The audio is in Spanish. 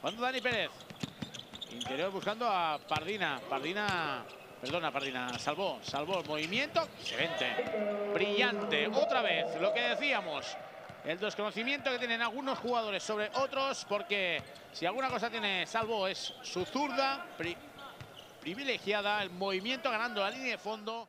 Cuando Dani Pérez. Interior buscando a Pardina. Pardina. Perdona, Pardina. Salvó. Salvó el movimiento. Excelente. Brillante. Otra vez. Lo que decíamos. El desconocimiento que tienen algunos jugadores sobre otros. Porque si alguna cosa tiene Salvo es su zurda privilegiada. El movimiento ganando la línea de fondo.